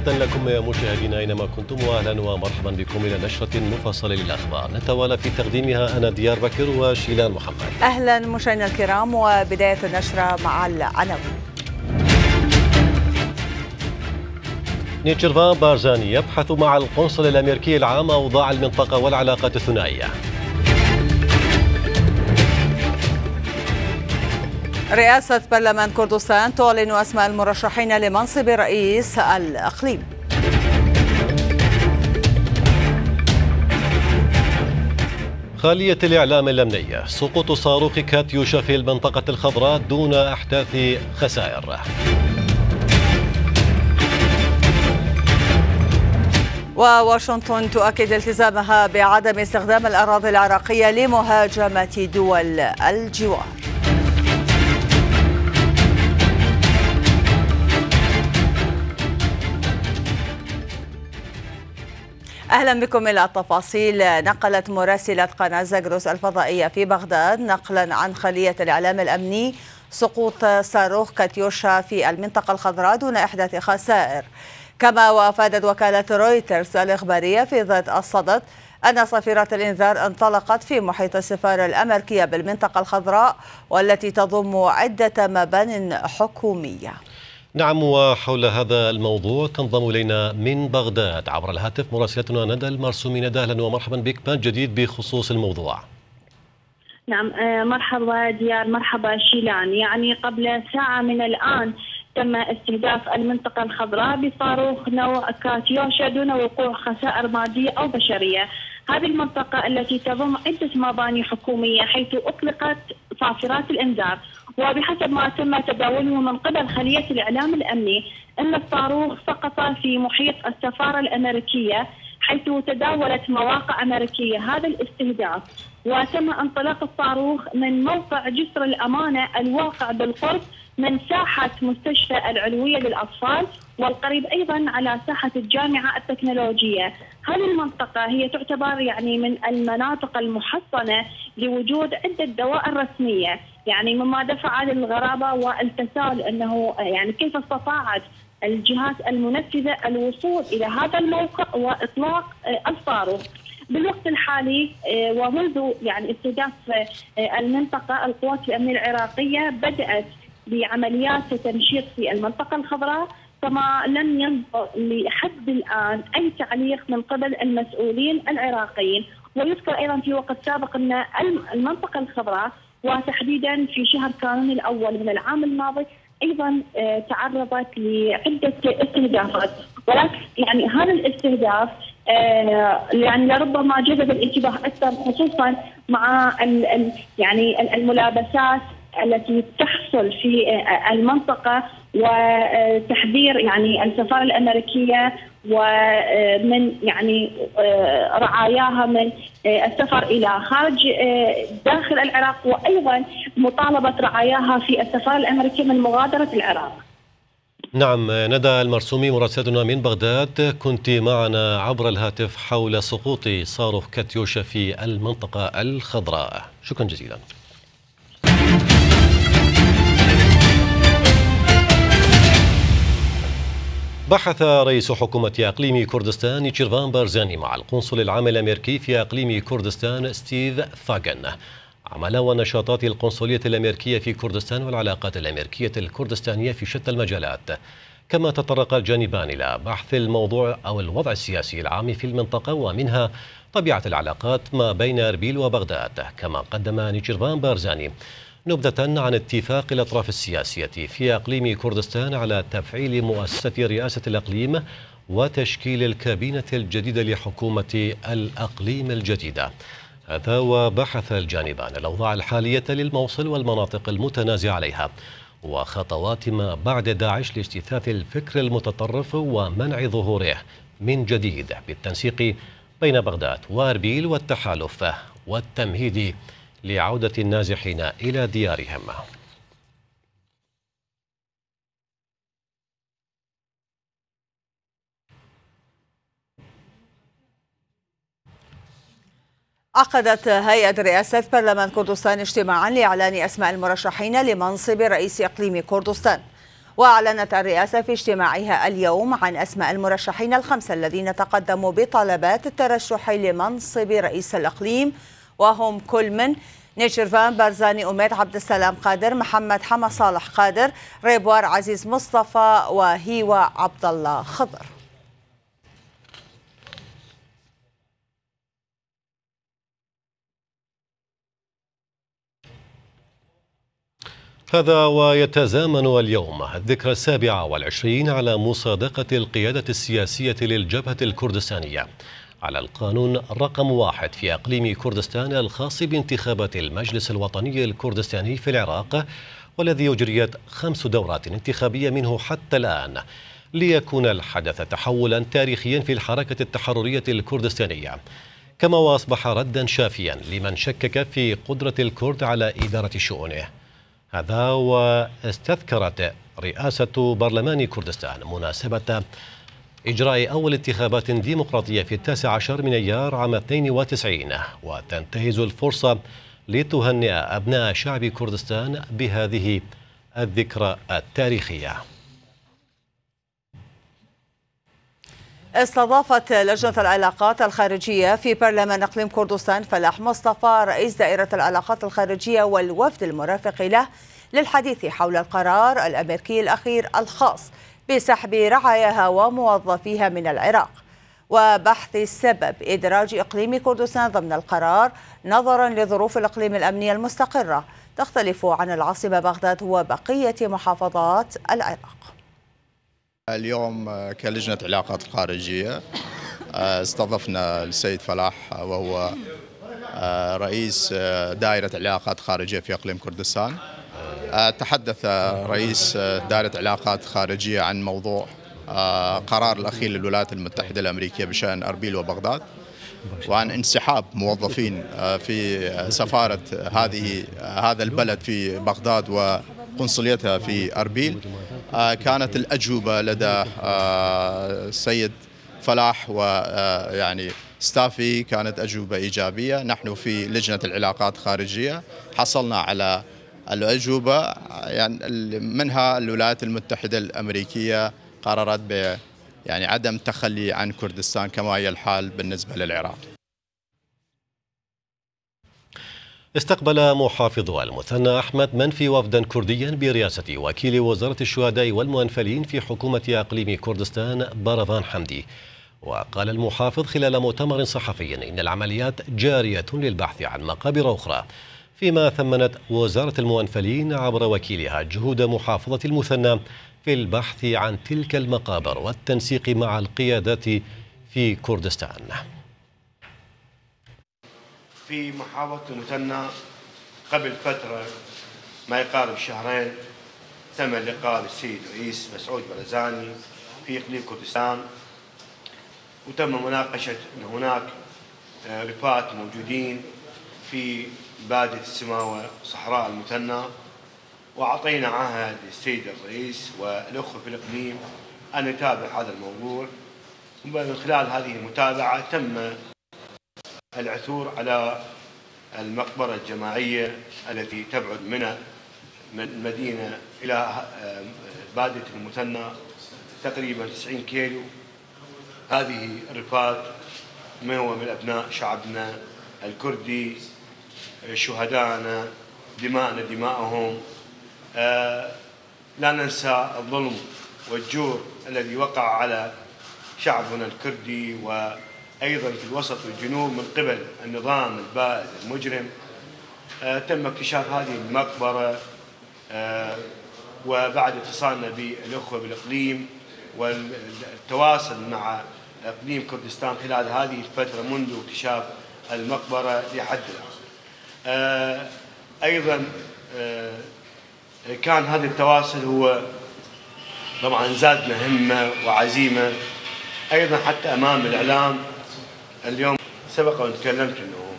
تحية لكم مشاهدينا أينما كنتم وأهلا ومرحبا بكم إلى نشرة مفصلة للأخبار. نتوالى في تقديمها أنا ديار بكر وشيلان محمد. أهلا مشاهدينا الكرام وبداية النشرة مع العناوين نيتشرفان بارزاني يبحث مع القنصل الأمريكي العام أوضاع المنطقة والعلاقات الثنائية. رئاسة برلمان كردستان تعلن أسماء المرشحين لمنصب رئيس الأقليم. خالية الإعلام الأمنية سقوط صاروخ كاتيوشا في المنطقة الخضراء دون أحداث خسائر. وواشنطن تؤكد التزامها بعدم استخدام الأراضي العراقية لمهاجمة دول الجوار. أهلا بكم إلى التفاصيل. نقلت مراسلة قناة زاغروس الفضائية في بغداد نقلا عن خلية الإعلام الأمني سقوط صاروخ كاتيوشا في المنطقة الخضراء دون إحداث خسائر. كما وافادت وكالة رويترز الإخبارية في ذات الصدد أن صافرة الإنذار انطلقت في محيط السفارة الأمريكية بالمنطقة الخضراء والتي تضم عدة مبان حكومية. نعم وحول هذا الموضوع تنضم إلينا من بغداد عبر الهاتف مراسلتنا ندى المرسومي. ندى أهلا ومرحبا بك. ما جديد بخصوص الموضوع. نعم مرحبا ديار مرحبا شيلان يعني قبل ساعة من الآن تم استهداف المنطقة الخضراء بصاروخ نوع كاتيوشا دون وقوع خسائر مادية أو بشرية. هذه المنطقة التي تضم عدة مباني حكومية حيث أطلقت صافرات الإنذار. وبحسب ما تم تداوله من قبل خلية الإعلام الأمني أن الصاروخ سقط في محيط السفارة الأمريكية حيث تداولت مواقع أمريكية هذا الاستهداف. وتم انطلاق الصاروخ من موقع جسر الأمانة الواقع بالقرب من ساحة مستشفى العلوية للأطفال والقريب أيضا على ساحة الجامعة التكنولوجية. هذه المنطقة هي تعتبر يعني من المناطق المحصنة لوجود عدة دوائر رسمية يعني مما دفع للغرابة والتساؤل أنه يعني كيف استطاعت الجهات المنفذة الوصول إلى هذا الموقع وإطلاق الصاروخ بالوقت الحالي ومنذ يعني استهداف المنطقة القوات الأمنية العراقية بدأت بعمليات تنشيط في المنطقة الخضراء كما لم ينظر لحد الآن أي تعليق من قبل المسؤولين العراقيين. ويذكر أيضا في وقت سابق أن المنطقة الخضراء وتحديدا في شهر كانون الأول من العام الماضي أيضا تعرضت لعدة استهدافات. ولكن يعني هذا الاستهداف يعني لربما جذب الانتباه أكثر خصوصا مع يعني الملابسات التي تحصل في المنطقة وتحذير يعني السفارة الأمريكية ومن يعني رعاياها من السفر إلى خارج داخل العراق وأيضا مطالبة رعاياها في السفارة الأمريكية من مغادرة العراق. نعم ندى المرسومي مراسلتنا من بغداد كنت معنا عبر الهاتف حول سقوط صاروخ كاتيوشا في المنطقة الخضراء شكرا جزيلا. بحث رئيس حكومة أقليم كردستان نيتشيرفان بارزاني مع القنصل العام الأمريكي في أقليم كردستان ستيف فاغن عمل ونشاطات القنصلية الأمريكية في كردستان والعلاقات الأمريكية الكردستانية في شتى المجالات. كما تطرق الجانبان إلى بحث الموضوع أو الوضع السياسي العام في المنطقة ومنها طبيعة العلاقات ما بين أربيل وبغداد كما قدم نيتشيرفان بارزاني. نبذة عن اتفاق الأطراف السياسية في أقليم كردستان على تفعيل مؤسسة رئاسة الأقليم وتشكيل الكابينة الجديدة لحكومة الأقليم الجديدة. هذا وبحث الجانبان الأوضاع الحالية للموصل والمناطق المتنازع عليها وخطوات ما بعد داعش لاجتثاث الفكر المتطرف ومنع ظهوره من جديد بالتنسيق بين بغداد وأربيل والتحالف والتمهيد. لعودة النازحين إلى ديارهم. عقدت هيئة رئاسة برلمان كردستان اجتماعا لإعلان أسماء المرشحين لمنصب رئيس إقليم كردستان. وأعلنت الرئاسة في اجتماعها اليوم عن أسماء المرشحين الخمسة الذين تقدموا بطلبات الترشح لمنصب رئيس الإقليم وهم كل من نيتشرفان بارزاني أميد عبد السلام قادر محمد حما صالح قادر ريبوار عزيز مصطفى وهيوة عبد الله خضر. هذا ويتزامن اليوم الذكرى السابعة والعشرين على مصادقة القيادة السياسية للجبهة الكردستانية. على القانون رقم واحد في أقليم كردستان الخاص بانتخابات المجلس الوطني الكردستاني في العراق والذي أجريت خمس دورات انتخابية منه حتى الآن. ليكون الحدث تحولا تاريخيا في الحركة التحررية الكردستانية. كما وأصبح ردا شافيا لمن شكك في قدرة الكرد على إدارة شؤونه. هذا واستذكرت رئاسة برلمان كردستان مناسبة إجراء أول انتخابات ديمقراطية في التاسع عشر من أيار عام 92 وتنتهز الفرصة لتهنئ أبناء شعب كردستان بهذه الذكرى التاريخية. استضافت لجنة العلاقات الخارجية في برلمان إقليم كردستان فلاح مصطفى رئيس دائرة العلاقات الخارجية والوفد المرافق له للحديث حول القرار الأمريكي الأخير الخاص. بسحب رعاياها وموظفيها من العراق. وبحث سبب إدراج إقليم كردستان ضمن القرار نظرا لظروف الإقليم الأمنية المستقرة. تختلف عن العاصمة بغداد وبقية محافظات العراق. اليوم كلجنة علاقات الخارجية استضفنا السيد فلاح وهو رئيس دائرة علاقات الخارجية في إقليم كردستان. تحدث رئيس دائرة علاقات خارجية عن موضوع قرار الأخير للولايات المتحدة الأمريكية بشأن أربيل وبغداد وعن انسحاب موظفين في سفارة هذه هذا البلد في بغداد وقنصليتها في أربيل. كانت الأجوبة لدى السيد فلاح ويعني ستافي. كانت أجوبة إيجابية. نحن في لجنة العلاقات الخارجية حصلنا على الأجوبة يعني منها الولايات المتحدة الأمريكية قررت ب يعني عدم التخلي عن كردستان كما هي الحال بالنسبة للعراق. استقبل محافظ المثنى أحمد منفي وفدا كرديا برئاسة وكيل وزارة الشهداء والمنفلين في حكومة أقليم كردستان برفان حمدي. وقال المحافظ خلال مؤتمر صحفي إن العمليات جارية للبحث عن مقابر أخرى. فيما ثمنت وزارة المؤنفلين عبر وكيلها جهود محافظة المثنى في البحث عن تلك المقابر والتنسيق مع القيادات في كردستان. في محافظة المثنى قبل فترة ما يقارب شهرين تم اللقاء بالسيد رئيس مسعود برزاني في إقليم كردستان. وتم مناقشة أن هناك رفات موجودين في بادية السماوة صحراء المثنى وأعطينا عهد للسيد الرئيس والأخوة في الإقليم أن نتابع هذا الموضوع. ومن خلال هذه المتابعة تم العثور على المقبرة الجماعية التي تبعد من المدينة إلى بادية المثنى تقريبا 90 كيلو. هذه الرفات ما هو من أبناء شعبنا الكردي شهدائنا دماءنا دماءهم. آه، لا ننسى الظلم والجور الذي وقع على شعبنا الكردي وأيضا في الوسط والجنوب من قبل النظام البائد المجرم. آه، تم اكتشاف هذه المقبرة آه، وبعد اتصالنا بالأخوة بالإقليم والتواصل مع إقليم كردستان خلال هذه الفترة منذ اكتشاف المقبرة لحد الآن. أيضا آه، كان هذا التواصل هو طبعا زادنا همه وعزيمة. أيضا حتى أمام الإعلام اليوم سبق وان تكلمت أنه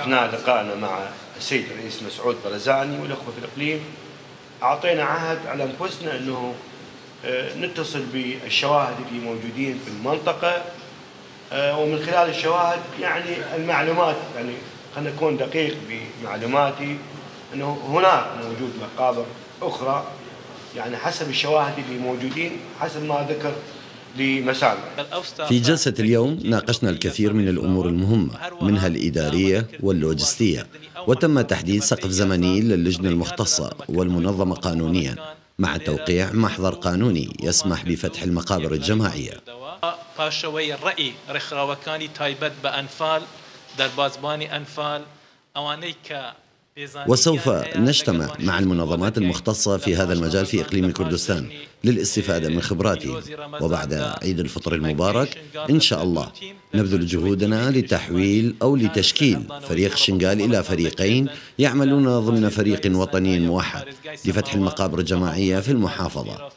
أثناء لقائنا مع السيد الرئيس مسعود برزاني والأخوة في الإقليم أعطينا عهد على أنفسنا أنه آه، نتصل بالشواهد اللي موجودين في المنطقة. ومن خلال الشواهد يعني المعلومات يعني خلينا نكون دقيق بمعلوماتي إنه هناك موجود مقابر أخرى يعني حسب الشواهد اللي موجودين حسب ما ذكر في جلسة اليوم ناقشنا الكثير من الأمور المهمة منها الإدارية واللوجستية وتم تحديد سقف زمني للجنة المختصة والمنظمة قانونيا مع توقيع محضر قانوني يسمح بفتح المقابر الجماعية. دەربازبانی ئەنفال ئەوانەی کە وسوف نجتمع مع المنظمات المختصة في هذا المجال في إقليم كردستان للاستفادة من خبراتهم وبعد عيد الفطر المبارك إن شاء الله نبذل جهودنا لتحويل أو لتشكيل. فريق شنغال إلى فريقين يعملون ضمن فريق وطني موحد لفتح المقابر الجماعية في المحافظة.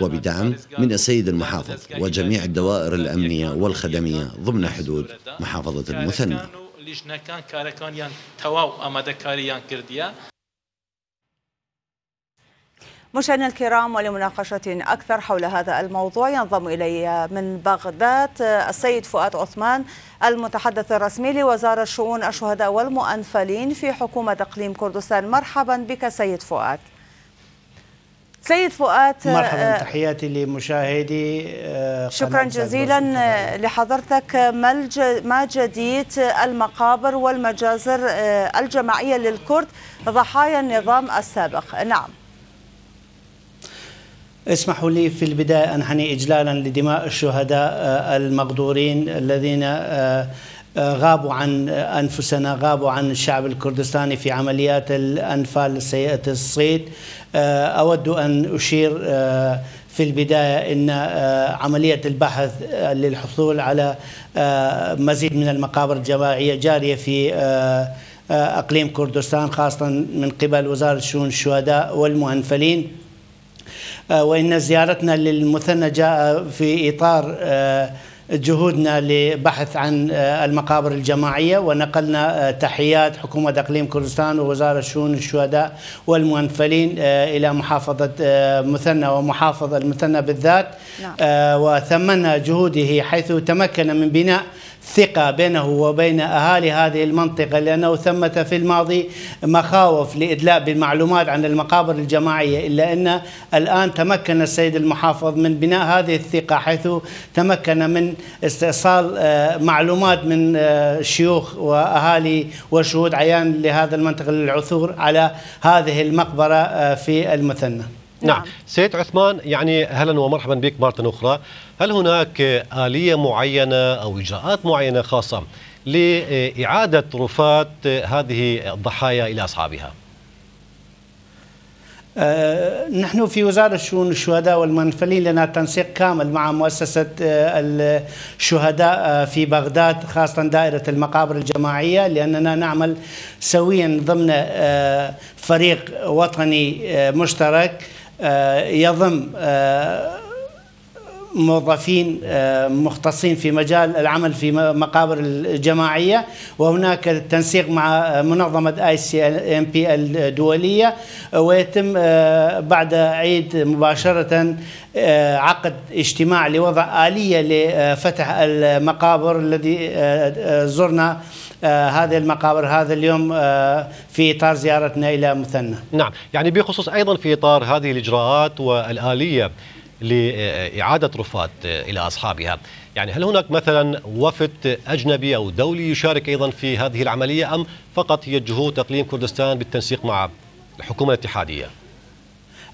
وبدعم من السيد المحافظ وجميع الدوائر الأمنية والخدمية ضمن حدود محافظة المثنى. لیژنەکان کارەکانیان تەواو ئامادەکاریان کردیە مشاهدينا الكرام ولمناقشة أكثر حول هذا الموضوع ينضم إلي من بغداد السيد فؤاد عثمان المتحدث الرسمي لوزارة شؤون الشهداء والمؤنفلين في حكومة إقليم كردستان. مرحبا بك سيد فؤاد. سيد فؤاد مرحبا تحياتي لمشاهدي شكرا جزيلا لحضرتك. ما جديد المقابر والمجازر الجماعية للكرد ضحايا النظام السابق؟ نعم. اسمحوا لي في البداية أن أنحني إجلالا لدماء الشهداء المغدورين الذين غابوا عن أنفسنا غابوا عن الشعب الكردستاني في عمليات الأنفال سيئة الصيد أود أن أشير في البداية أن عملية البحث للحصول على مزيد من المقابر الجماعية جارية في أقليم كردستان خاصة من قبل وزارة شؤون الشهداء والمهنفلين. وإن زيارتنا للمثنى جاء في إطار جهودنا لبحث عن المقابر الجماعية ونقلنا تحيات حكومة أقليم كردستان ووزارة شؤون الشهداء والمنفلين إلى محافظة مثنى ومحافظة المثنى بالذات نعم. وثمنا جهوده حيث تمكن من بناء ثقة بينه وبين أهالي هذه المنطقة لأنه ثمة في الماضي مخاوف لإدلاء بالمعلومات عن المقابر الجماعية إلا أن الآن تمكن السيد المحافظ من بناء هذه الثقة حيث تمكن من استئصال معلومات من شيوخ وأهالي وشهود عيان لهذا المنطقة للعثور على هذه المقبرة في المثنى. نعم. نعم سيد عثمان يعني أهلا ومرحبا بك مرة أخرى هل هناك آلية معينة أو إجراءات معينة خاصة لإعادة رفات هذه الضحايا إلى أصحابها؟ أه نحن في وزارة شؤون الشهداء والمنفلين لنا تنسيق كامل مع مؤسسة أه الشهداء في بغداد خاصة دائرة المقابر الجماعية لأننا نعمل سويا ضمن أه فريق وطني مشترك يضم موظفين مختصين في مجال العمل في مقابر الجماعية وهناك التنسيق مع منظمة ICMP الدولية ويتم بعد عيد مباشرة عقد اجتماع لوضع آلية لفتح المقابر الذي زرنا هذه المقابر هذا اليوم في إطار زيارتنا إلى مثنى. نعم، يعني بخصوص أيضا في إطار هذه الإجراءات والآلية لإعادة رفات إلى أصحابها يعني هل هناك مثلا وفد أجنبي أو دولي يشارك أيضا في هذه العملية أم فقط هي جهود إقليم كردستان بالتنسيق مع الحكومة الاتحادية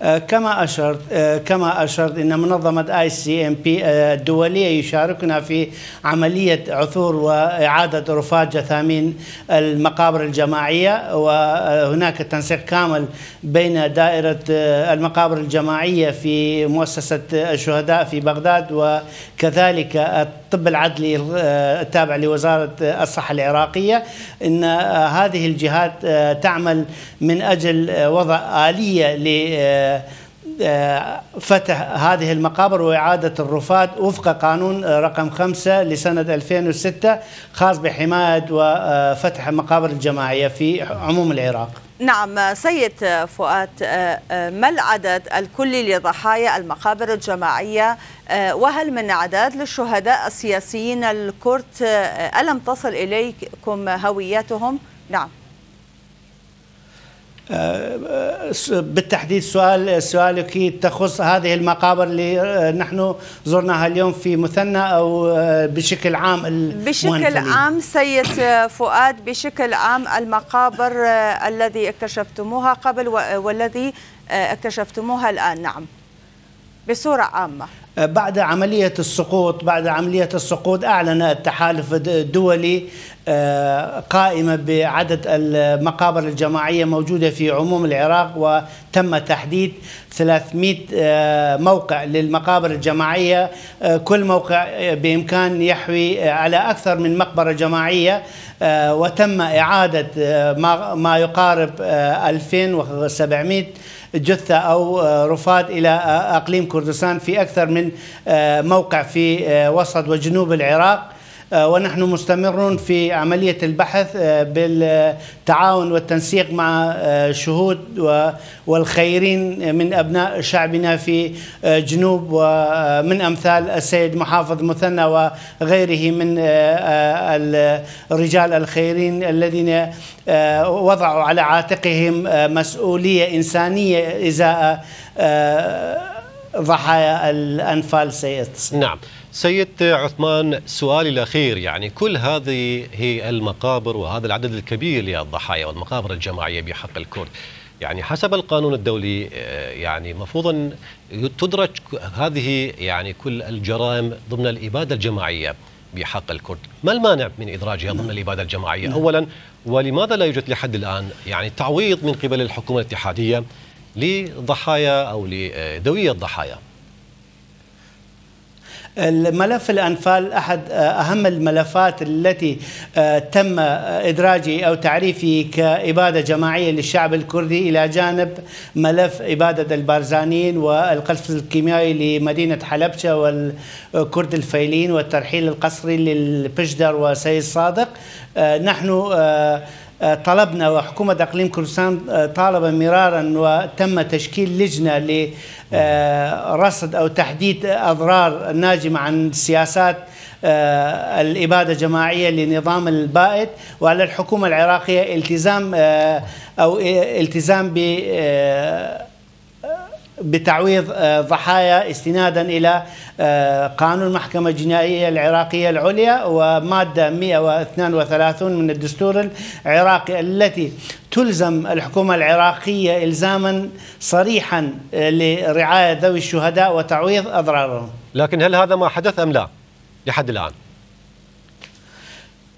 كما اشرت كما أشرت إن منظمة ICMP الدولية يشاركنا في عملية عثور وإعادة رفات جثامين المقابر الجماعية وهناك تنسيق كامل بين دائرة المقابر الجماعية في مؤسسة الشهداء في بغداد وكذلك الطب العدلي التابع لوزارة الصحة العراقية إن هذه الجهات تعمل من أجل وضع آلية ل فتح هذه المقابر وإعادة الرفات وفق قانون رقم خمسة لسنة 2006 خاص بحماية وفتح المقابر الجماعية في عموم العراق. نعم سيد فؤاد ما العدد الكلي لضحايا المقابر الجماعية؟ وهل من أعداد للشهداء السياسيين الكرد؟ ألم تصل إليكم هوياتهم؟ نعم. بالتحديد سؤال سؤالك تخص هذه المقابر اللي نحن زرناها اليوم في مثنى أو بشكل عام بشكل عام سيد فؤاد بشكل عام المقابر الذي اكتشفتموها قبل والذي اكتشفتموها الآن. نعم. بصورة عامة. بعد عملية السقوط بعد عملية السقوط أعلن التحالف الدولي آه، قائمة بعدد المقابر الجماعية موجودة في عموم العراق وتم تحديد 300 آه، موقع للمقابر الجماعية. كل موقع بإمكان يحوي على أكثر من مقبرة جماعية. وتم إعادة ما يقارب 2700 جثة أو رفاد إلى أقليم كردستان في أكثر من موقع في وسط وجنوب العراق. آه، ونحن مستمرون في عملية البحث آه، بالتعاون والتنسيق مع آه، شهود والخيرين من أبناء شعبنا في جنوب ومن أمثال السيد محافظ مثنى وغيره من الرجال الخيرين الذين وضعوا على عاتقهم مسؤولية إنسانية إزاء ضحايا الأنفال سيد. نعم. سيد عثمان سؤالي الأخير يعني كل هذه هي المقابر وهذا العدد الكبير للضحايا والمقابر الجماعية بحق الكرد يعني حسب القانون الدولي آه، يعني مفروض أن تدرج هذه يعني كل الجرائم ضمن الإبادة الجماعية بحق الكرد. ما المانع من إدراجها ضمن الإبادة الجماعية؟ أولا ولماذا لا يوجد لحد الآن يعني تعويض من قبل الحكومة الاتحادية لضحايا أو لذوي الضحايا؟ الملف الأنفال أحد آه، أهم الملفات التي آه، تم إدراجه أو تعريفه كإبادة جماعية للشعب الكردي إلى جانب ملف إبادة البارزانيين والقصف الكيميائي لمدينة حلبشة والكرد الفيلين والترحيل القسري للبشدر وسيد صادق. آه، نحن طلبنا وحكومة أقليم كردستان طالب مرارا وتم تشكيل لجنة لرصد أو تحديد أضرار ناجمة عن سياسات آه، الإبادة الجماعية لنظام البائد. وعلى الحكومة العراقية التزام آه، أو التزام ب بتعويض آه، ضحايا استنادا إلى آه، قانون المحكمه الجنائيه العراقية العليا ومادة 132 من الدستور العراقي التي تلزم الحكومة العراقية الزاما صريحا آه، لرعاية ذوي الشهداء وتعويض أضرارهم. لكن هل هذا ما حدث أم لا؟ لحد الآن.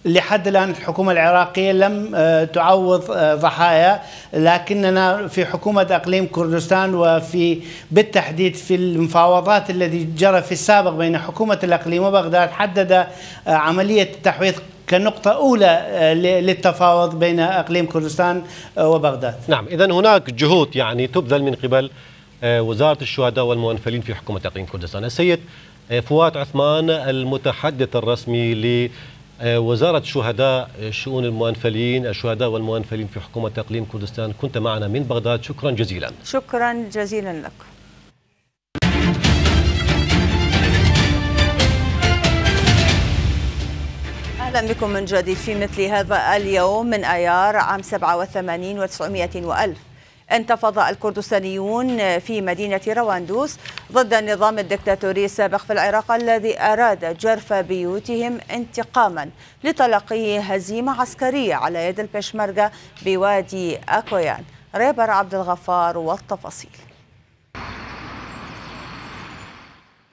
لحد الآن الحكومة العراقية لم آه، تعوض آه، ضحايا لكننا في حكومة أقليم كردستان وفي بالتحديد في المفاوضات التي جرى في السابق بين حكومة الأقليم وبغداد حدد آه، عملية التحويض كنقطة أولى للتفاوض بين أقليم كردستان وبغداد. نعم إذا هناك جهود يعني تبذل من قبل وزارة الشهداء والمنفلين في حكومة أقليم كردستان. السيد فؤاد عثمان المتحدث الرسمي وزارة شهداء شؤون المؤنفلين الشهداء والمؤنفلين في حكومة إقليم كردستان كنت معنا من بغداد. شكرا جزيلا. شكرا جزيلا لك. أهلا بكم من جديد في مثل هذا اليوم من أيار عام 87 و900 وألف. انتفض الكردستانيون في مدينة رواندوس ضد النظام الدكتاتوري السابق في العراق الذي أراد جرف بيوتهم انتقاما لتلقيه هزيمة عسكرية على يد البشمركة بوادي أكويان. ريبر عبد الغفار والتفاصيل.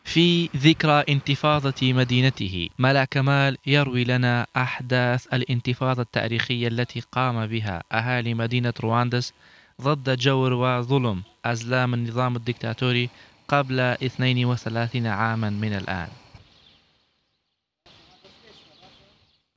في ذكرى انتفاضة مدينته ملا كمال يروي لنا أحداث الانتفاضة التاريخية التي قام بها أهالي مدينة رواندس ضد جور وظلم أزلام النظام الدكتاتوري قبل 32 عاما من الآن.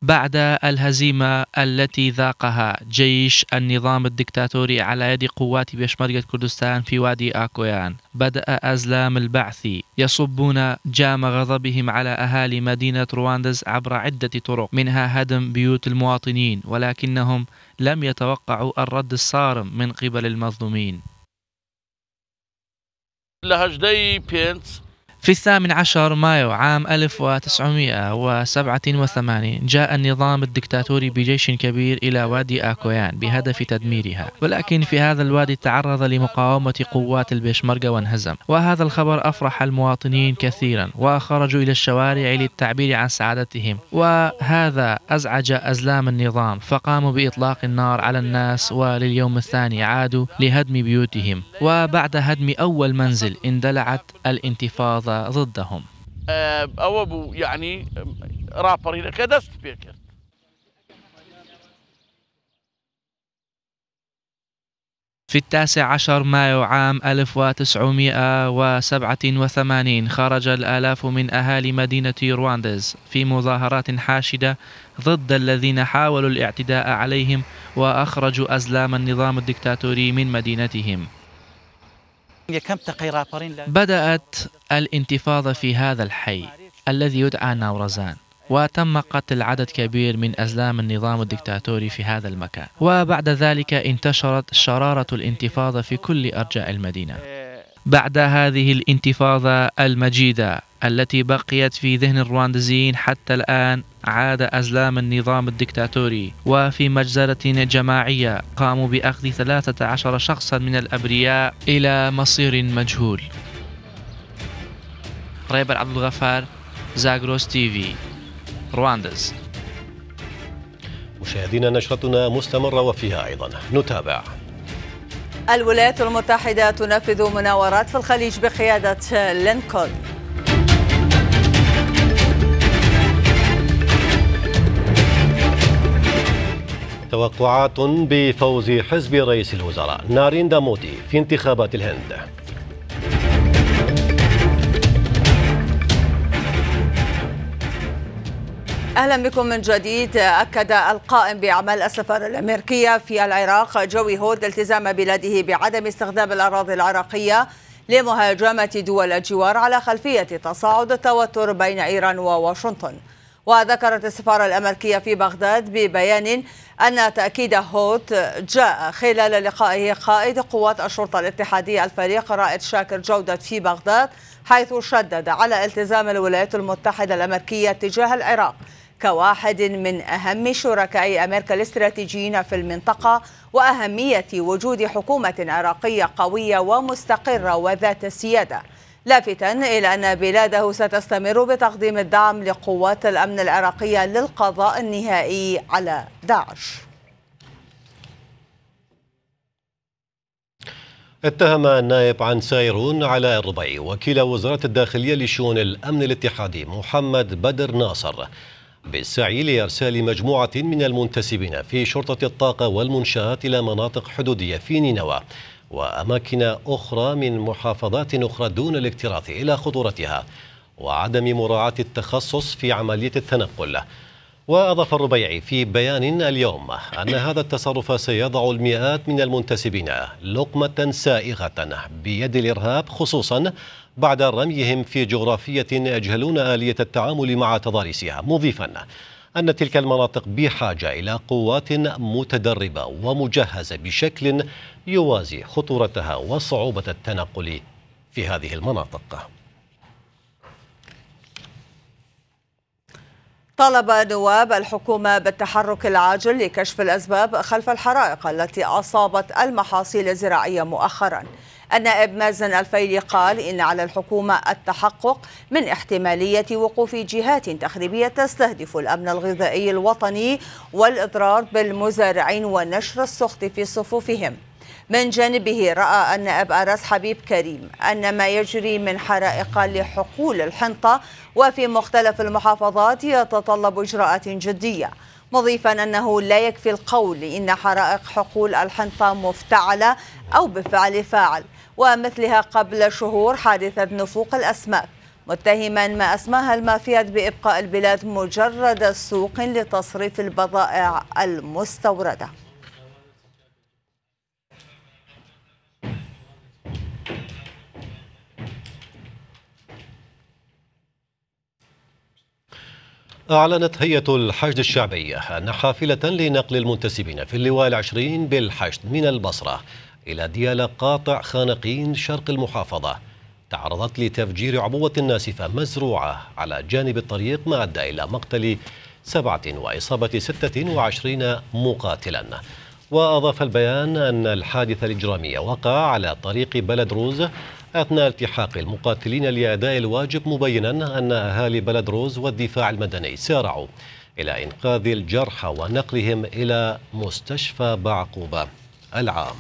بعد الهزيمة التي ذاقها جيش النظام الدكتاتوري على يد قوات بشمركة كردستان في وادي آكويان بدأ أزلام البعث يصبون جام غضبهم على أهالي مدينة رواندز عبر عدة طرق منها هدم بيوت المواطنين ولكنهم لم يتوقعوا الرد الصارم من قبل المظلومين. في الثامن عشر مايو عام 1987 جاء النظام الدكتاتوري بجيش كبير إلى وادي آكويان بهدف تدميرها ولكن في هذا الوادي تعرض لمقاومة قوات البيشمركة وانهزم. وهذا الخبر أفرح المواطنين كثيرا وخرجوا إلى الشوارع للتعبير عن سعادتهم. وهذا أزعج أزلام النظام فقاموا بإطلاق النار على الناس ولليوم الثاني عادوا لهدم بيوتهم. وبعد هدم أول منزل اندلعت الانتفاضة ضدهم. ئەوە بوو یعنی راپەڕینەکە دەست پێ کرد في التاسع عشر مايو عام 1987 خرج الآلاف من أهالي مدينة رواندز في مظاهرات حاشدة ضد الذين حاولوا الاعتداء عليهم وأخرجوا أزلام النظام الدكتاتوري من مدينتهم. بدأت الانتفاضة في هذا الحي الذي يدعى ناورزان وتم قتل عدد كبير من أزلام النظام الدكتاتوري في هذا المكان. وبعد ذلك انتشرت شرارة الانتفاضة في كل أرجاء المدينة. بعد هذه الانتفاضة المجيدة التي بقيت في ذهن الرواندزيين حتى الآن عاد أزلام النظام الدكتاتوري. وفي مجزرة جماعية قاموا بأخذ 13 شخصا من الأبرياء إلى مصير مجهول. ريبر عبد الغفار زاغروس تي في رواندز. مشاهدينا نشرتنا مستمرة وفيها أيضا. نتابع. الولايات المتحدة تنفذ مناورات في الخليج بقيادة لينكولن. توقعات بفوز حزب رئيس الوزراء ناريندا مودي في انتخابات الهند. أهلا بكم من جديد. أكد القائم بأعمال السفارة الأمريكية في العراق جوي هود التزام بلاده بعدم استخدام الأراضي العراقية لمهاجمة دول الجوار على خلفية تصاعد التوتر بين إيران وواشنطن. وذكرت السفارة الأمريكية في بغداد ببيان أن تأكيد هوت جاء خلال لقائه قائد قوات الشرطة الاتحادية الفريق رائد شاكر جوده في بغداد حيث شدد على التزام الولايات المتحدة الأمريكية تجاه العراق كواحد من أهم شركاء أمريكا الاستراتيجيين في المنطقة وأهمية وجود حكومة عراقية قوية ومستقرة وذات سيادة. لافتا إلى أن بلاده ستستمر بتقديم الدعم لقوات الأمن العراقية للقضاء النهائي على داعش. اتهم النائب عن سايرون علاء الربيعي وكيل وزارة الداخلية لشؤون الأمن الاتحادي محمد بدر ناصر بالسعي لإرسال مجموعة من المنتسبين في شرطة الطاقة والمنشآت إلى مناطق حدودية في نينوى. وأماكن أخرى من محافظات أخرى دون الاكتراث إلى خطورتها وعدم مراعاة التخصص في عملية التنقل. وأضاف الربيعي في بيان اليوم أن هذا التصرف سيضع المئات من المنتسبين لقمة سائغة بيد الإرهاب خصوصا بعد رميهم في جغرافية يجهلون آلية التعامل مع تضاريسها. مضيفا أن تلك المناطق بحاجة إلى قوات متدربة ومجهزة بشكل يوازي خطورتها وصعوبة التنقل في هذه المناطق. طالب نواب الحكومة بالتحرك العاجل لكشف الأسباب خلف الحرائق التي أصابت المحاصيل الزراعية مؤخراً. النائب مازن الفيلي قال إن على الحكومة التحقق من احتمالية وقوف جهات تخريبية تستهدف الأمن الغذائي الوطني والإضرار بالمزارعين ونشر السخط في صفوفهم. من جانبه رأى النائب أراس حبيب كريم أن ما يجري من حرائق لحقول الحنطة وفي مختلف المحافظات يتطلب إجراءات جدية مضيفا أنه لا يكفي القول إن حرائق حقول الحنطة مفتعلة أو بفعل فاعل. ومثلها قبل شهور حادثة نفوق الأسماك. متهما ما أسماها المافيات بإبقاء البلاد مجرد سوق لتصريف البضائع المستوردة. أعلنت هيئة الحشد الشعبي أن حافلة لنقل المنتسبين في اللواء العشرين بالحشد من البصرة إلى ديالى قاطع خانقين شرق المحافظة. تعرضت لتفجير عبوة ناسفة مزروعة على جانب الطريق ما أدى إلى مقتل سبعة وإصابة 26 مقاتلا. وأضاف البيان أن الحادثة الإجرامية وقع على طريق بلد روز أثناء التحاق المقاتلين لأداء الواجب مبينا أن أهالي بلد روز والدفاع المدني سارعوا إلى إنقاذ الجرحى ونقلهم إلى مستشفى بعقوبة العام.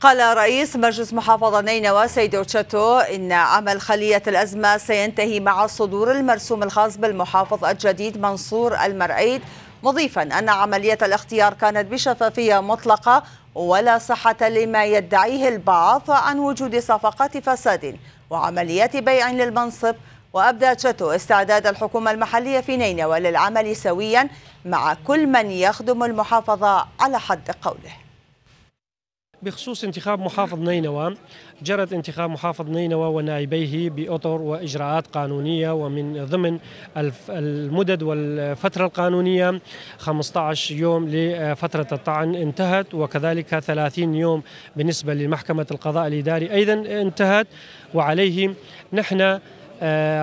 قال رئيس مجلس محافظة نينوى سيدو تشاتو إن عمل خلية الأزمة سينتهي مع صدور المرسوم الخاص بالمحافظ الجديد منصور المرعيد مضيفا أن عملية الاختيار كانت بشفافية مطلقة ولا صحة لما يدعيه البعض عن وجود صفقات فساد وعمليات بيع للمنصب. وأبدى تشاتو استعداد الحكومة المحلية في نينوى للعمل سويا مع كل من يخدم المحافظة على حد قوله. بخصوص انتخاب محافظ نينوى جرت انتخاب محافظ نينوى ونائبيه بأطر وإجراءات قانونية ومن ضمن المدد والفترة القانونية. 15 يوم لفترة الطعن انتهت وكذلك 30 يوم بالنسبة لمحكمة القضاء الإداري أيضا انتهت. وعليه نحن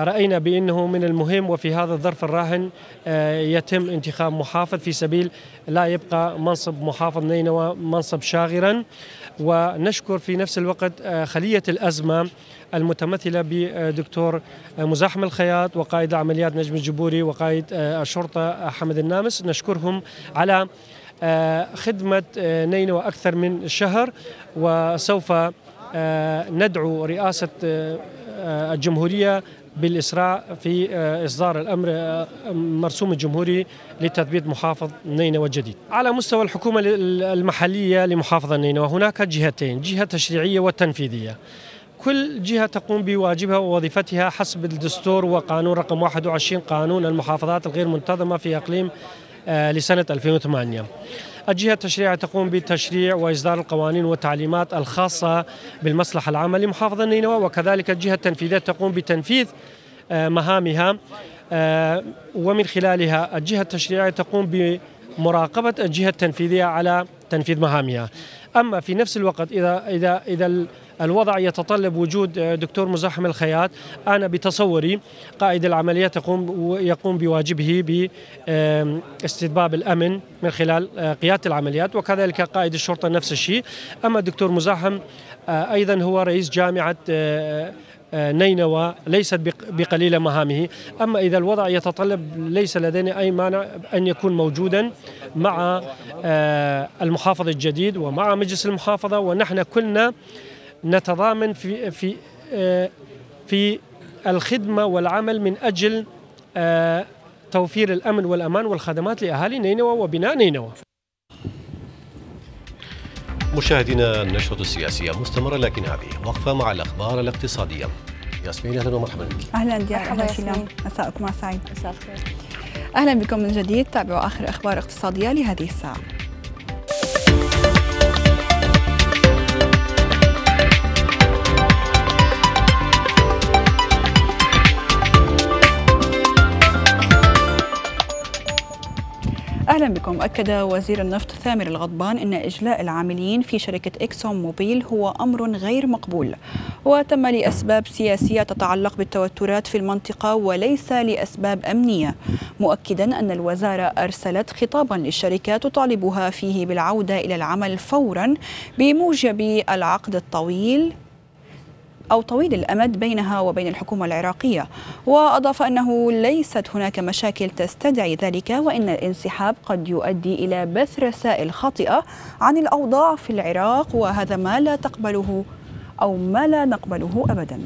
رأينا بأنه من المهم وفي هذا الظرف الراهن آه، يتم انتخاب محافظ في سبيل لا يبقى منصب محافظ نينوى منصب شاغرا. ونشكر في نفس الوقت آه، خلية الأزمة المتمثلة بدكتور مزاحم الخياط وقائد عمليات نجم الجبوري وقائد الشرطة حمد النامس. نشكرهم على خدمة نينوى أكثر من شهر. وسوف ندعو رئاسة آه، الجمهورية بالإسراع في آه، إصدار الأمر آه، مرسوم الجمهوري لتثبيت محافظ نينوى الجديد. على مستوى الحكومة المحلية لمحافظة نينوى هناك جهتين جهة تشريعية والتنفيذية. كل جهة تقوم بواجبها ووظيفتها حسب الدستور وقانون رقم 21 قانون المحافظات الغير منتظمة في أقليم لسنة 2008 الجهة التشريعية تقوم بتشريع وإصدار القوانين والتعليمات الخاصة بالمصلحة العامة لمحافظة نينوى وكذلك الجهة التنفيذية تقوم بتنفيذ آه، مهامها. آه، ومن خلالها الجهة التشريعية تقوم بمراقبة الجهة التنفيذية على تنفيذ مهامها. أما في نفس الوقت إذا إذا إذا الوضع يتطلب وجود آه، دكتور مزاحم الخياط. أنا بتصوري قائد العمليات يقوم يقوم بواجبه باستتباب الأمن من خلال آه، قيادة العمليات وكذلك قائد الشرطة نفس الشيء. أما الدكتور مزاحم آه، أيضا هو رئيس جامعة نينوى ليست بقليل مهامه. أما إذا الوضع يتطلب ليس لدينا أي مانع أن يكون موجودا مع المحافظ الجديد ومع مجلس المحافظة ونحن كلنا نتضامن في في آه، في الخدمة والعمل من أجل آه، توفير الأمن والأمان والخدمات لأهالي نينوى وبناء نينوى. مشاهدينا النشرة السياسية مستمرة لكن هذه وقفة مع الأخبار الاقتصادية. ياسمين أهلا ومرحبا بك. أهلا أهلا شيلان مساءكم سعيد. مساء الخير. أهلا بكم من جديد تابعوا آخر أخبار اقتصادية لهذه الساعة. أهلا بكم. أكد وزير النفط ثامر الغضبان إن إجلاء العاملين في شركة إكسون موبيل هو أمر غير مقبول. وتم لأسباب سياسية تتعلق بالتوترات في المنطقة وليس لأسباب أمنية. مؤكدا أن الوزارة أرسلت خطابا للشركة تطالبها فيه بالعودة إلى العمل فورا بموجب العقد الطويل أو طويل الأمد بينها وبين الحكومة العراقية. وأضاف أنه ليست هناك مشاكل تستدعي ذلك وإن الانسحاب قد يؤدي إلى بث رسائل خاطئة عن الأوضاع في العراق وهذا ما لا تقبله أو ما لا نقبله أبداً.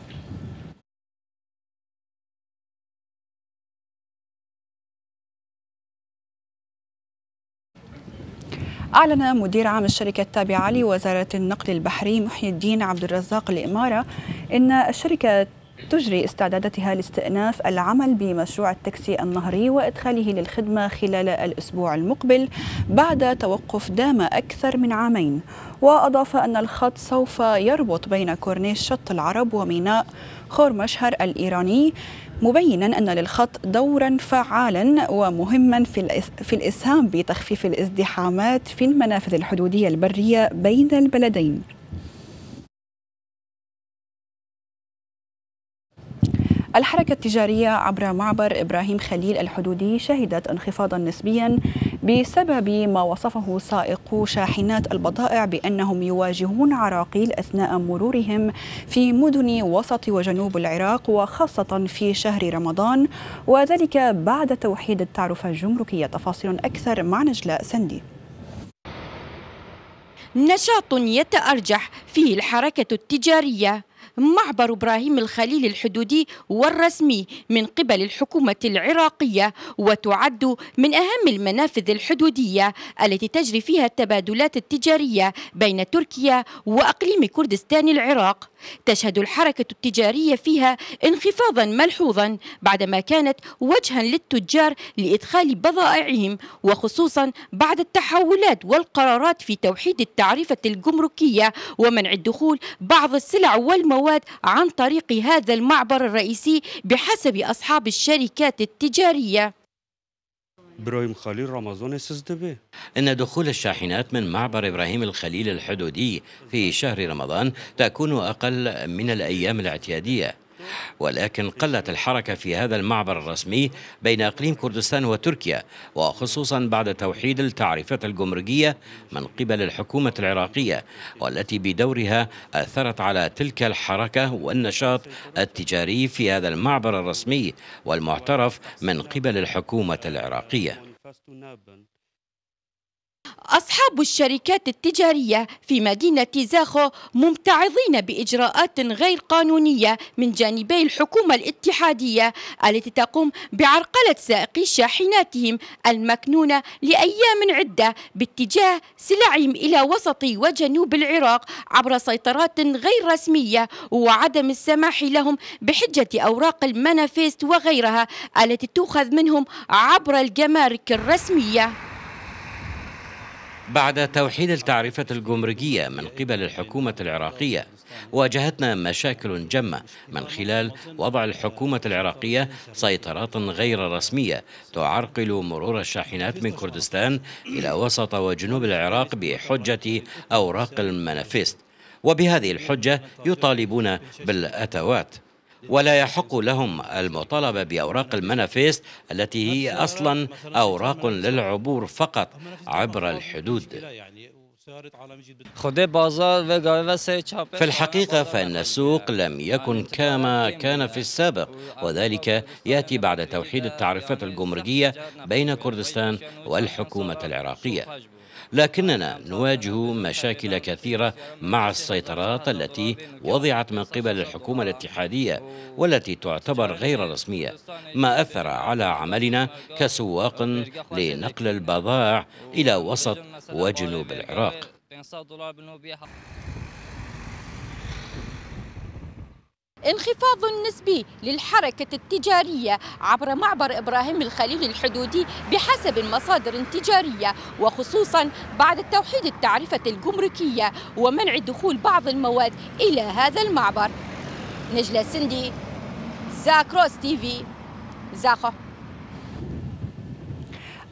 أعلن مدير عام الشركة التابعة لوزارة النقل البحري محي الدين عبد الرزاق الإمارة إن الشركة تجري استعداداتها لاستئناف العمل بمشروع التاكسي النهري وإدخاله للخدمة خلال الأسبوع المقبل بعد توقف دام أكثر من عامين. وأضاف أن الخط سوف يربط بين كورنيش شط العرب وميناء خور مشهر الإيراني مبينا أن للخط دورا فعالا ومهما في في الإسهام بتخفيف الازدحامات في المنافذ الحدودية البرية بين البلدين. الحركة التجارية عبر معبر إبراهيم خليل الحدودي شهدت انخفاضا نسبيا بسبب ما وصفه سائقو شاحنات البضائع بأنهم يواجهون عراقيل أثناء مرورهم في مدن وسط وجنوب العراق وخاصة في شهر رمضان وذلك بعد توحيد التعرفة الجمركية. تفاصيل أكثر مع نجلاء سندي. نشاط يتأرجح فيه الحركة التجارية. معبر إبراهيم الخليل الحدودي والرسمي من قبل الحكومة العراقية وتعد من أهم المنافذ الحدودية التي تجري فيها التبادلات التجارية بين تركيا وأقليم كردستان العراق. تشهد الحركة التجارية فيها انخفاضا ملحوظا بعدما كانت وجها للتجار لإدخال بضائعهم وخصوصا بعد التحولات والقرارات في توحيد التعرفة الجمركية ومنع الدخول بعض السلع والمواد عن طريق هذا المعبر الرئيسي بحسب أصحاب الشركات التجارية. إبراهيم خليل رمضان إن دخول الشاحنات من معبر إبراهيم الخليل الحدودي في شهر رمضان تكون أقل من الأيام الاعتيادية. ولكن قلت الحركة في هذا المعبر الرسمي بين إقليم كردستان وتركيا وخصوصا بعد توحيد التعريفات الجمركية من قبل الحكومة العراقية والتي بدورها أثرت على تلك الحركة والنشاط التجاري في هذا المعبر الرسمي والمعترف من قبل الحكومة العراقية. أصحاب الشركات التجارية في مدينة زاخو ممتعضين بإجراءات غير قانونية من جانبي الحكومة الاتحادية التي تقوم بعرقلة سائقي شاحناتهم المكنونة لأيام عدة باتجاه سلعهم إلى وسط وجنوب العراق عبر سيطرات غير رسمية وعدم السماح لهم بحجة أوراق المانيفيست وغيرها التي تؤخذ منهم عبر الجمارك الرسمية. بعد توحيد التعريفة الجمركية من قبل الحكومة العراقية واجهتنا مشاكل جمة من خلال وضع الحكومة العراقية سيطرات غير رسمية تعرقل مرور الشاحنات من كردستان إلى وسط وجنوب العراق بحجة أوراق المانيفيست وبهذه الحجة يطالبون بالأتوات. ولا يحق لهم المطالبة بأوراق المنافيست التي هي أصلا أوراق للعبور فقط عبر الحدود. في الحقيقة فإن السوق لم يكن كما كان في السابق وذلك يأتي بعد توحيد التعريفات الجمركية بين كردستان والحكومة العراقية. لكننا نواجه مشاكل كثيرة مع السيطرات التي وضعت من قبل الحكومة الاتحادية والتي تعتبر غير رسمية ما أثر على عملنا كسواق لنقل البضائع إلى وسط وجنوب العراق. انخفاض نسبي للحركة التجارية عبر معبر إبراهيم الخليل الحدودي بحسب المصادر تجارية وخصوصا بعد توحيد التعرفة الجمركية ومنع دخول بعض المواد إلى هذا المعبر. نجلة سندي زاكروس تيفي زاخو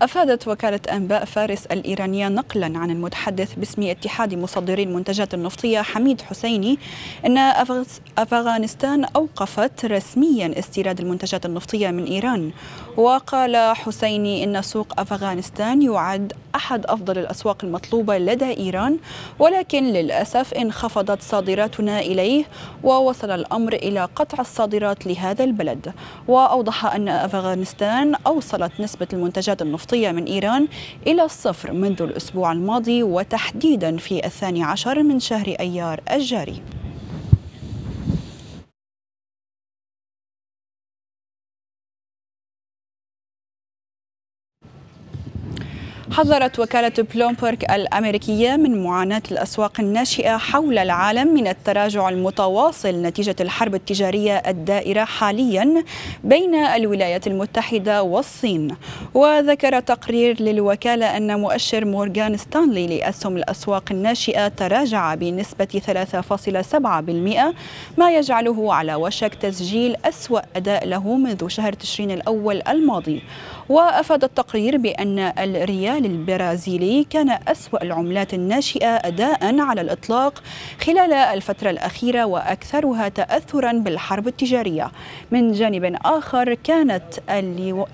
أفادت وكالة أنباء فارس الإيرانية نقلا عن المتحدث باسم اتحاد مصدري المنتجات النفطية حميد حسيني أن أفغانستان أوقفت رسميا استيراد المنتجات النفطية من إيران. وقال حسيني إن سوق أفغانستان يعد أحد أفضل الأسواق المطلوبة لدى إيران ولكن للأسف انخفضت صادراتنا إليه ووصل الأمر إلى قطع الصادرات لهذا البلد. وأوضح أن أفغانستان أوصلت نسبة المنتجات النفطية من إيران إلى الصفر منذ الأسبوع الماضي وتحديدا في الثاني عشر من شهر أيار الجاري. حذرت وكالة بلومبرج الأمريكية من معاناة الأسواق الناشئة حول العالم من التراجع المتواصل نتيجة الحرب التجارية الدائرة حاليا بين الولايات المتحدة والصين. وذكر تقرير للوكالة أن مؤشر مورغان ستانلي لأسهم الأسواق الناشئة تراجع بنسبة 3.7% ما يجعله على وشك تسجيل أسوأ أداء له منذ شهر تشرين الأول الماضي. وأفاد التقرير بأن الريال البرازيلي كان أسوأ العملات الناشئة أداء على الإطلاق خلال الفترة الأخيرة وأكثرها تأثرا بالحرب التجارية. من جانب آخر كانت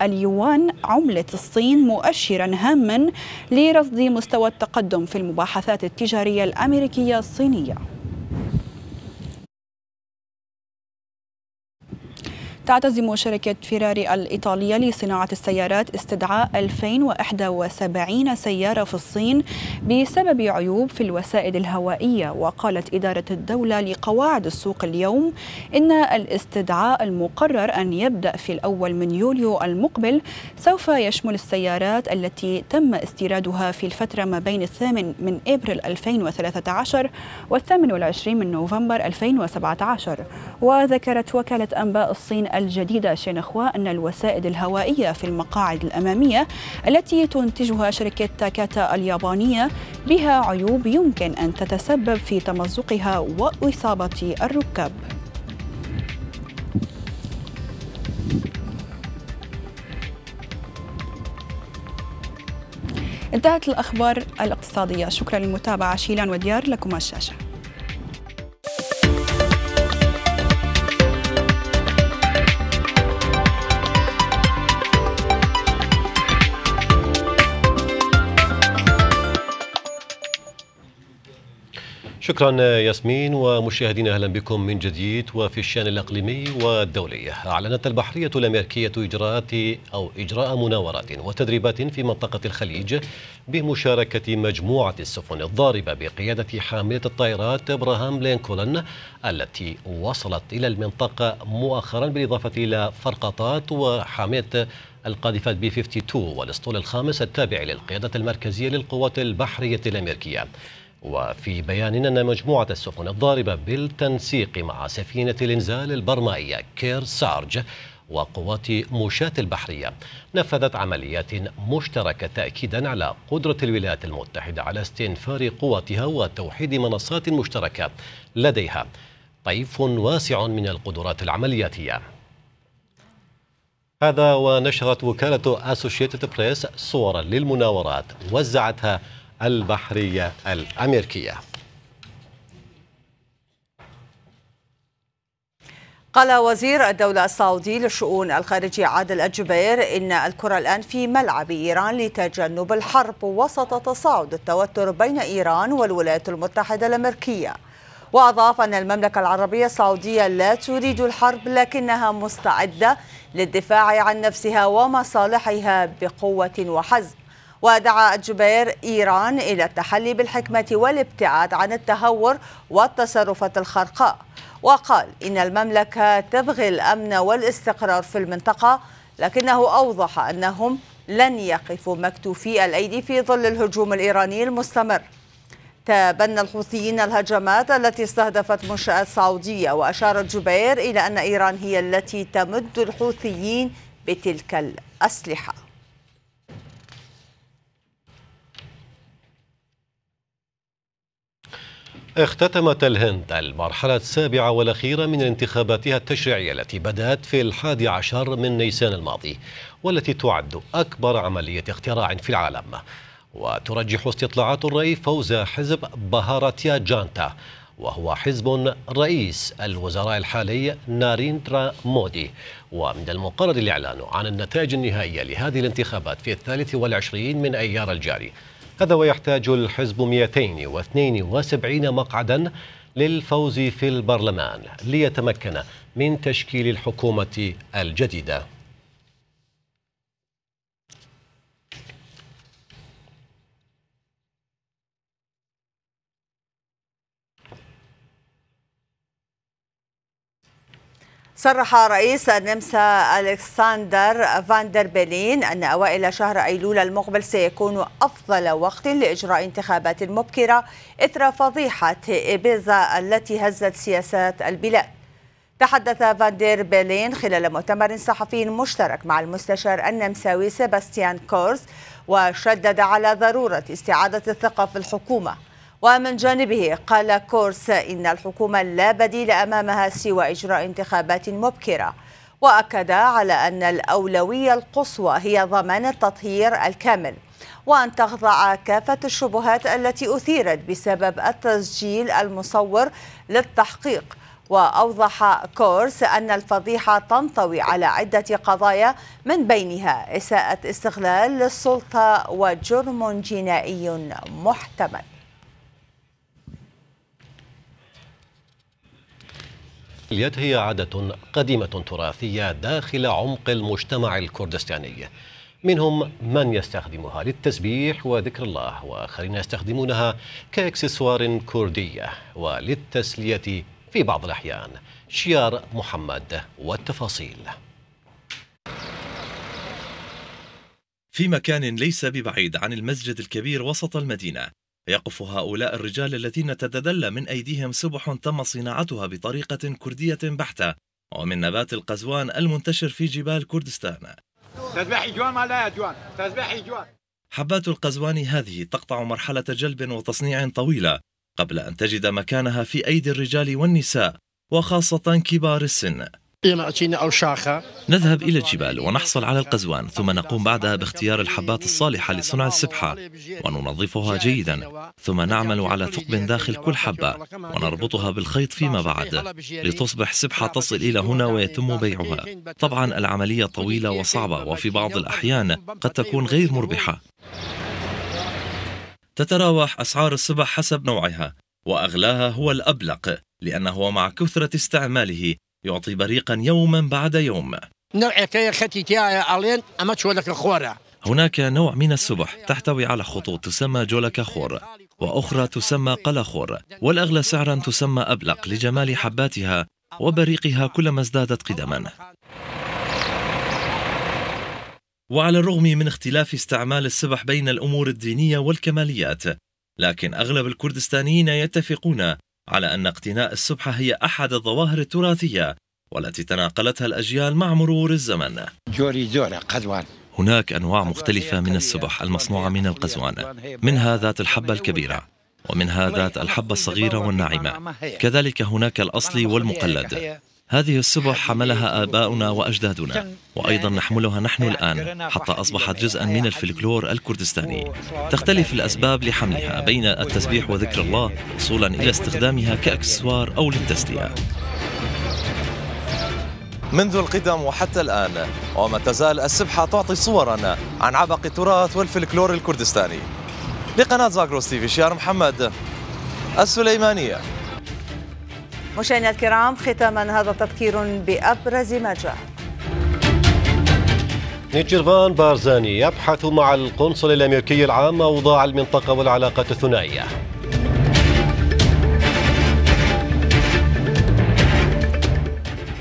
اليوان عملة الصين مؤشرا هاما لرصد مستوى التقدم في المباحثات التجارية الأمريكية الصينية. تعتزم شركة فيراري الإيطالية لصناعة السيارات استدعاء 2071 سيارة في الصين بسبب عيوب في الوسائد الهوائية. وقالت إدارة الدولة لقواعد السوق اليوم إن الاستدعاء المقرر أن يبدأ في الأول من يوليو المقبل سوف يشمل السيارات التي تم استيرادها في الفترة ما بين الثامن من إبريل 2013 والثامن والعشرين من نوفمبر 2017 وذكرت وكالة أنباء الصين الجديدة شينخوا أن الوسائد الهوائية في المقاعد الأمامية التي تنتجها شركة تاكاتا اليابانية بها عيوب يمكن أن تتسبب في تمزقها وإصابة الركاب. انتهت الأخبار الاقتصادية. شكرا للمتابعة. شيلان وديار لكم الشاشة. شكرا ياسمين ومشاهدينا أهلا بكم من جديد وفي الشأن الإقليمي والدولي. أعلنت البحرية الأمريكية إجراءات أو إجراء مناورات وتدريبات في منطقة الخليج بمشاركة مجموعة السفن الضاربة بقيادة حاملة الطائرات إبراهام لينكولن التي وصلت إلى المنطقة مؤخرا بالإضافة إلى فرقاطات وحامله القاذفات B 52 والاسطول الخامس التابع للقيادة المركزية للقوات البحرية الأمريكية. وفي بيان أن مجموعة السفن الضاربة بالتنسيق مع سفينة الإنزال البرمائية كيرسارج وقوات مشاة البحرية. نفذت عمليات مشتركة تأكيدا على قدرة الولايات المتحدة على استنفار قواتها وتوحيد منصات مشتركة لديها. طيف واسع من القدرات العملياتية. هذا ونشرت وكالة أسوشيتد بريس صورا للمناورات. وزعتها البحرية الأمريكية. قال وزير الدولة السعودي للشؤون الخارجية عادل الجبير إن الكرة الآن في ملعب إيران لتجنب الحرب وسط تصاعد التوتر بين إيران والولايات المتحدة الأمريكية. وأضاف أن المملكة العربية السعودية لا تريد الحرب لكنها مستعدة للدفاع عن نفسها ومصالحها بقوة وحزم ودعا الجبير إيران إلى التحلي بالحكمة والابتعاد عن التهور والتصرفات الخرقاء. وقال إن المملكة تبغي الأمن والاستقرار في المنطقة لكنه أوضح أنهم لن يقفوا مكتوفي الأيدي في ظل الهجوم الإيراني المستمر. تبنى الحوثيين الهجمات التي استهدفت منشآت سعودية وأشار الجبير إلى أن إيران هي التي تمد الحوثيين بتلك الأسلحة. اختتمت الهند المرحلة السابعة والأخيرة من انتخاباتها التشريعية التي بدأت في الحادي عشر من نيسان الماضي والتي تعد أكبر عملية اختراع في العالم. وترجح استطلاعات الرأي فوز حزب بهاراتيا جانتا وهو حزب رئيس الوزراء الحالي ناريندرا مودي. ومن المقرر الإعلان عن النتائج النهائية لهذه الانتخابات في الثالث والعشرين من أيار الجاري هذا ويحتاج الحزب 272 مقعدا للفوز في البرلمان ليتمكن من تشكيل الحكومة الجديدة. صرح رئيس النمسا ألكسندر فاندر بيلين أن أوائل شهر أيلول المقبل سيكون أفضل وقت لإجراء انتخابات مبكرة إثر فضيحة إبيزا التي هزت سياسات البلاد. تحدث فاندر بيلين خلال مؤتمر صحفي مشترك مع المستشار النمساوي سيباستيان كورز وشدد على ضرورة استعادة الثقة في الحكومة. ومن جانبه قال كورس إن الحكومة لا بديل أمامها سوى إجراء انتخابات مبكرة. وأكد على أن الأولوية القصوى هي ضمان التطهير الكامل. وأن تخضع كافة الشبهات التي أثيرت بسبب التسجيل المصور للتحقيق. وأوضح كورس أن الفضيحة تنطوي على عدة قضايا من بينها إساءة استغلال للسلطة وجرم جنائي محتمل. اليد هي عادة قديمة تراثية داخل عمق المجتمع الكردستاني. منهم من يستخدمها للتسبيح وذكر الله وآخرين يستخدمونها كإكسسوار كردية وللتسلية في بعض الأحيان. شيار محمد والتفاصيل. في مكان ليس ببعيد عن المسجد الكبير وسط المدينة يقف هؤلاء الرجال الذين تتدلى من أيديهم سبح تم صناعتها بطريقة كردية بحتة ومن نبات القزوان المنتشر في جبال كردستان. جوان جوان تسبيح جوان. حبات القزوان هذه تقطع مرحلة جلب وتصنيع طويلة قبل أن تجد مكانها في أيدي الرجال والنساء وخاصة كبار السن. نذهب إلى الجبال ونحصل على القزوان ثم نقوم بعدها باختيار الحبات الصالحة لصنع السبحة وننظفها جيدا ثم نعمل على ثقب داخل كل حبة ونربطها بالخيط فيما بعد لتصبح سبحة تصل إلى هنا ويتم بيعها. طبعا العملية طويلة وصعبة وفي بعض الأحيان قد تكون غير مربحة. تتراوح أسعار السبح حسب نوعها وأغلاها هو الأبلق لأنه مع كثرة استعماله يعطي بريقا يوما بعد يوم. هناك نوع من السبح تحتوي على خطوط تسمى جولك خور وأخرى تسمى قلخور والأغلى سعرا تسمى أبلق لجمال حباتها وبريقها كلما ازدادت قدما. وعلى الرغم من اختلاف استعمال السبح بين الأمور الدينية والكماليات لكن أغلب الكردستانيين يتفقون على أن اقتناء السبحة هي أحد الظواهر التراثية والتي تناقلتها الأجيال مع مرور الزمن. جوري قزوان. هناك أنواع مختلفة من السبح المصنوعة من القزوان. منها ذات الحبة الكبيرة ومنها ذات الحبة الصغيرة والناعمة. كذلك هناك الأصلي والمقلد. هذه السبح حملها آباؤنا وأجدادنا وأيضا نحملها نحن الآن حتى أصبحت جزءا من الفلكلور الكردستاني. تختلف الأسباب لحملها بين التسبيح وذكر الله وصولا إلى استخدامها كأكسسوار أو للتسلية. منذ القدم وحتى الآن وما تزال السبحة تعطي صورا عن عبق التراث والفلكلور الكردستاني. لقناة زاغروس TV شيار محمد السليمانية. مشاهدينا الكرام ختاما هذا تذكير بأبرز ما جاء. نيتشيرفان بارزاني يبحث مع القنصل الأمريكي العام أوضاع المنطقة والعلاقات الثنائية.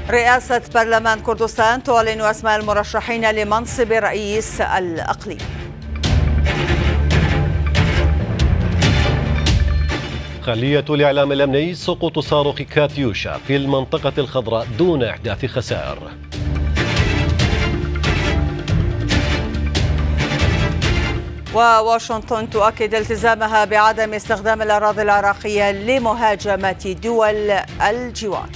رئاسة برلمان كردستان تعلن أسماء المرشحين لمنصب رئيس الأقليم. خلية الإعلام الأمني سقوط صاروخ كاتيوشا في المنطقة الخضراء دون إحداث خسائر. وواشنطن تؤكد التزامها بعدم استخدام الأراضي العراقية لمهاجمة دول الجوار.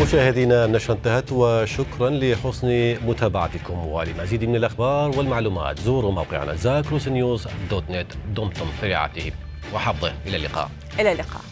مشاهدينا النشرة انتهت وشكرا لحسن متابعتكم ولمزيد من الأخبار والمعلومات. زوروا موقعنا زاكروس نيوز دوت نت دمتم في رعايته. وحفظه. إلى اللقاء. إلى اللقاء.